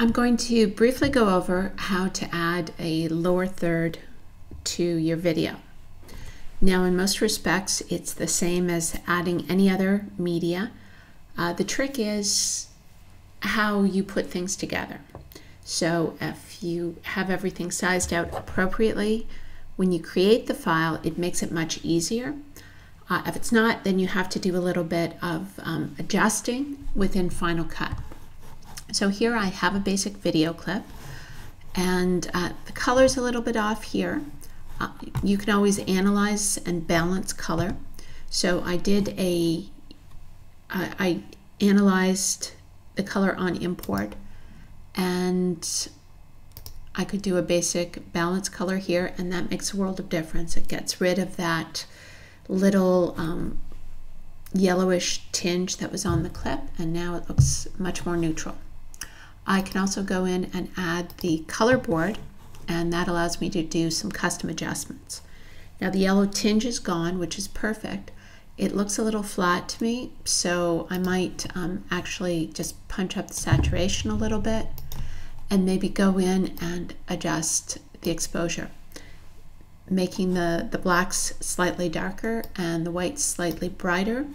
I'm going to briefly go over how to add a lower third to your video. Now in most respects it's the same as adding any other media. Uh, the trick is how you put things together. So if you have everything sized out appropriately, when you create the file it makes it much easier. Uh, if it's not, then you have to do a little bit of um, adjusting within Final Cut. So here I have a basic video clip and uh, the color's a little bit off here. Uh, you can always analyze and balance color. So I did a, I, I analyzed the color on import and I could do a basic balance color here and that makes a world of difference. It gets rid of that little um, yellowish tinge that was on the clip and now it looks much more neutral. I can also go in and add the color board and that allows me to do some custom adjustments. Now the yellow tinge is gone, which is perfect. It looks a little flat to me, so I might um, actually just punch up the saturation a little bit and maybe go in and adjust the exposure, making the, the blacks slightly darker and the whites slightly brighter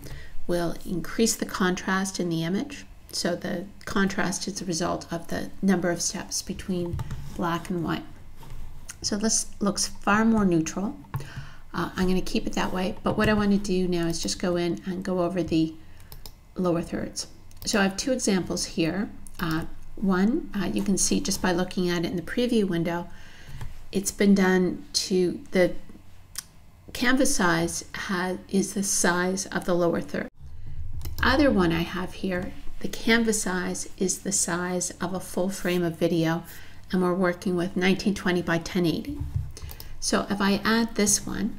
will increase the contrast in the image. So the contrast is a result of the number of steps between black and white. So this looks far more neutral. Uh, I'm going to keep it that way, but what I want to do now is just go in and go over the lower thirds. So I have two examples here. Uh, one, uh, you can see just by looking at it in the preview window, it's been done to the canvas size has, is the size of the lower third. The other one I have here the canvas size is the size of a full frame of video and we're working with 1920 by 1080. So if I add this one,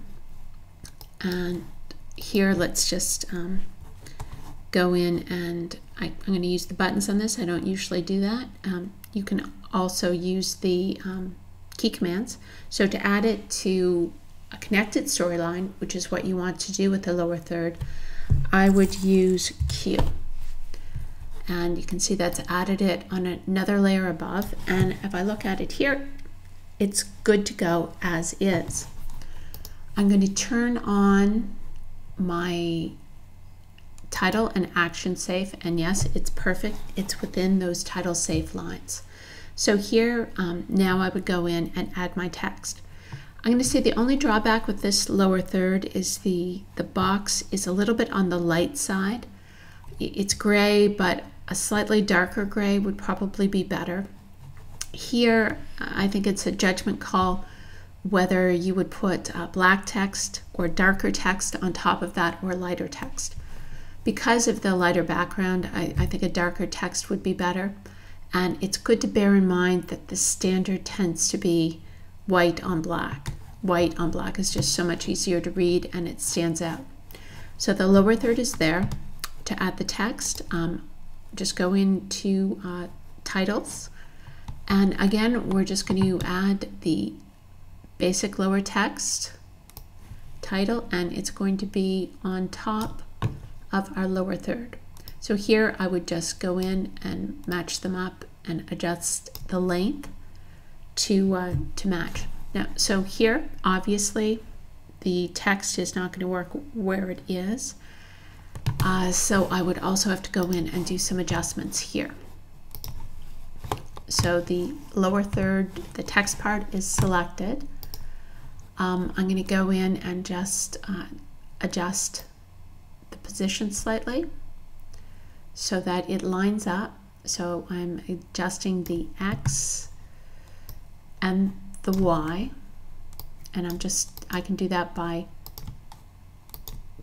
and here let's just um, go in and I, am going to use the buttons on this. I don't usually do that. Um, you can also use the um, key commands. So to add it to a connected storyline, which is what you want to do with the lower third, I would use Q and you can see that's added it on another layer above and if I look at it here it's good to go as is. I'm going to turn on my title and action safe and yes it's perfect it's within those title safe lines. So here um, now I would go in and add my text. I'm going to say the only drawback with this lower third is the the box is a little bit on the light side. It's gray but a slightly darker gray would probably be better. Here, I think it's a judgment call whether you would put uh, black text or darker text on top of that or lighter text. Because of the lighter background, I, I think a darker text would be better. And it's good to bear in mind that the standard tends to be white on black. White on black is just so much easier to read and it stands out. So the lower third is there. To add the text, um, just go into uh, titles. And again, we're just going to add the basic lower text title, and it's going to be on top of our lower third. So here I would just go in and match them up and adjust the length to, uh, to match. Now, so here, obviously, the text is not going to work where it is. Uh, so I would also have to go in and do some adjustments here. So the lower third, the text part is selected. Um, I'm going to go in and just uh, adjust the position slightly so that it lines up. So I'm adjusting the X and the Y and I'm just, I can do that by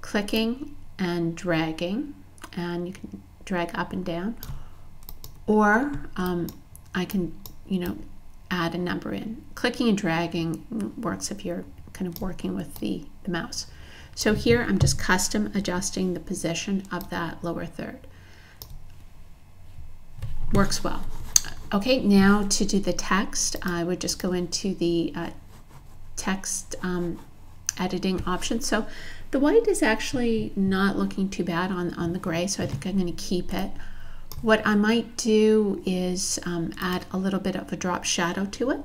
clicking and dragging and you can drag up and down. Or um, I can you know add a number in. Clicking and dragging works if you're kind of working with the, the mouse. So here I'm just custom adjusting the position of that lower third. Works well. Okay now to do the text I would just go into the uh, text um, editing option. So the white is actually not looking too bad on, on the gray, so I think I'm going to keep it. What I might do is um, add a little bit of a drop shadow to it.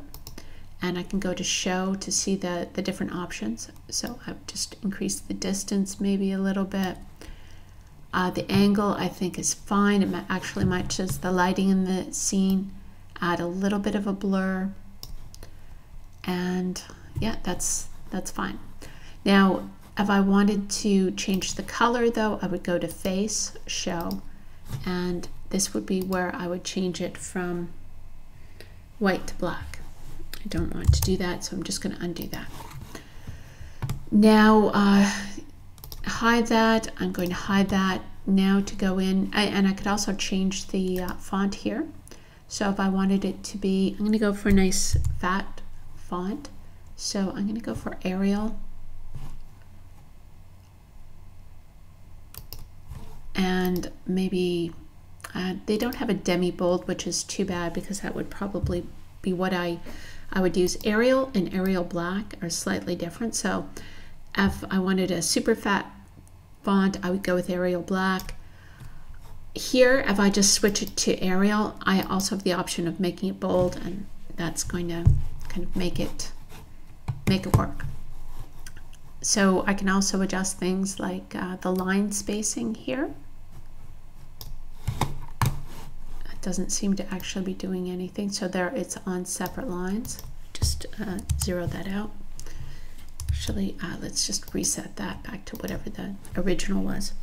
And I can go to show to see the, the different options. So I've just increased the distance maybe a little bit. Uh, the angle I think is fine. It actually matches the lighting in the scene. Add a little bit of a blur. And yeah, that's, that's fine. Now, if I wanted to change the color though, I would go to face, show, and this would be where I would change it from white to black. I don't want to do that, so I'm just going to undo that. Now, uh, hide that. I'm going to hide that now to go in, I, and I could also change the uh, font here. So if I wanted it to be, I'm going to go for a nice fat font. So I'm going to go for Arial and maybe uh, they don't have a demi bold which is too bad because that would probably be what I I would use Arial and Arial Black are slightly different. So if I wanted a super fat font I would go with Arial Black. Here if I just switch it to Arial I also have the option of making it bold and that's going to kind of make it make it work. So I can also adjust things like uh, the line spacing here doesn't seem to actually be doing anything. So there it's on separate lines. Just uh, zero that out. Actually, uh, let's just reset that back to whatever the original was.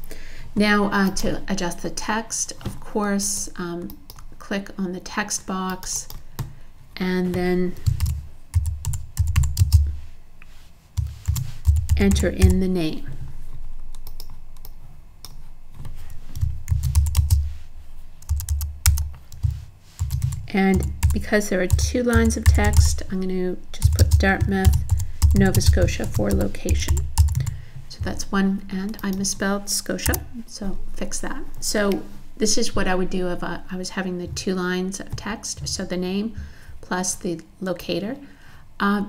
Now uh, to adjust the text, of course, um, click on the text box and then enter in the name. And because there are two lines of text, I'm going to just put Dartmouth, Nova Scotia for location. So that's one, and I misspelled Scotia, so fix that. So this is what I would do if I, I was having the two lines of text, so the name plus the locator. Uh,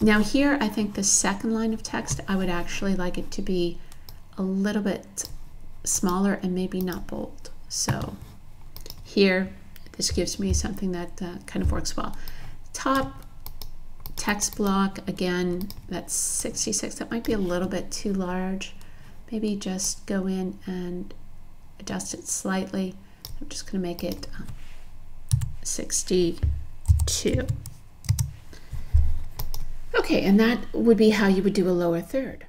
now here, I think the second line of text, I would actually like it to be a little bit smaller and maybe not bold. So here, this gives me something that uh, kind of works well. Top text block, again, that's 66. That might be a little bit too large. Maybe just go in and adjust it slightly. I'm just going to make it uh, 62. Okay, and that would be how you would do a lower third.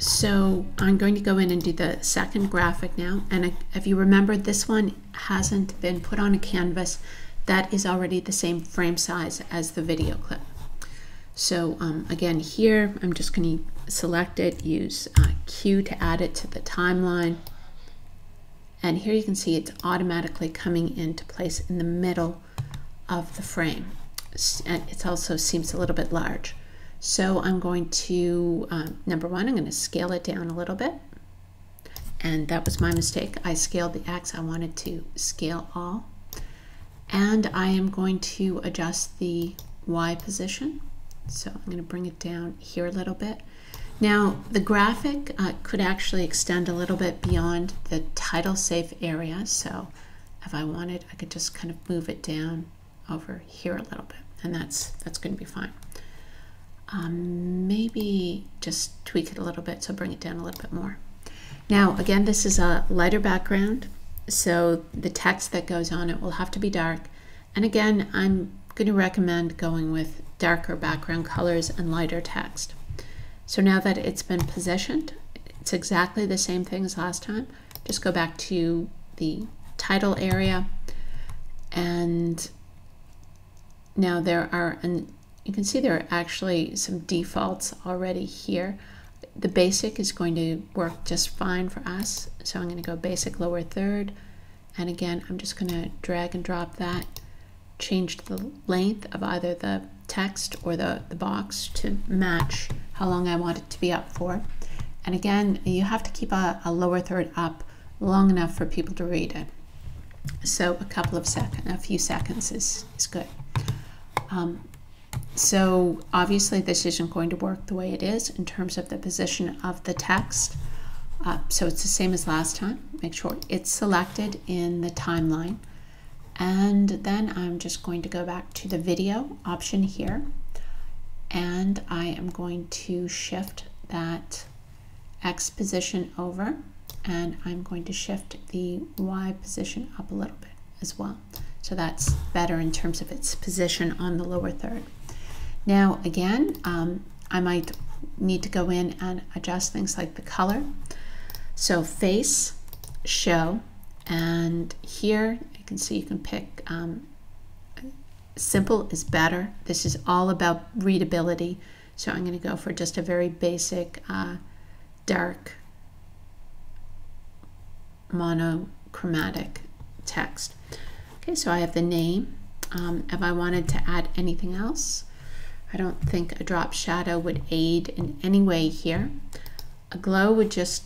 So I'm going to go in and do the second graphic now. And if you remember, this one hasn't been put on a canvas. That is already the same frame size as the video clip. So um, again, here, I'm just going to select it, use uh, Q to add it to the timeline. And here you can see it's automatically coming into place in the middle of the frame. And it also seems a little bit large. So I'm going to, um, number one, I'm going to scale it down a little bit. And that was my mistake. I scaled the X. I wanted to scale all. And I am going to adjust the Y position. So I'm going to bring it down here a little bit. Now, the graphic uh, could actually extend a little bit beyond the title safe area. So if I wanted, I could just kind of move it down over here a little bit. And that's, that's going to be fine um, maybe just tweak it a little bit, so bring it down a little bit more. Now, again, this is a lighter background, so the text that goes on it will have to be dark. And again, I'm going to recommend going with darker background colors and lighter text. So now that it's been positioned, it's exactly the same thing as last time. Just go back to the title area and now there are an you can see there are actually some defaults already here. The basic is going to work just fine for us. So I'm going to go basic lower third. And again, I'm just going to drag and drop that, change the length of either the text or the, the box to match how long I want it to be up for. And again, you have to keep a, a lower third up long enough for people to read it. So a couple of seconds, a few seconds is, is good. Um, so obviously this isn't going to work the way it is in terms of the position of the text. Uh, so it's the same as last time. make sure it's selected in the timeline. And then I'm just going to go back to the video option here. And I am going to shift that X position over and I'm going to shift the Y position up a little bit as well. So that's better in terms of its position on the lower third. Now again, um, I might need to go in and adjust things like the color. So face, show, and here you can see you can pick um, simple is better. This is all about readability. So I'm going to go for just a very basic uh, dark monochromatic text. Okay, so I have the name. Um, if I wanted to add anything else, I don't think a drop shadow would aid in any way here. A glow would just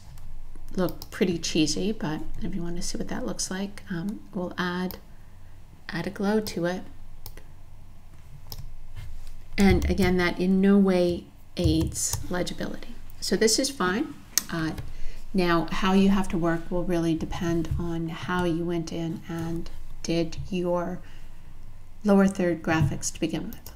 look pretty cheesy, but if you want to see what that looks like, um, we'll add, add a glow to it. And again, that in no way aids legibility. So this is fine. Uh, now, how you have to work will really depend on how you went in and did your lower third graphics to begin with.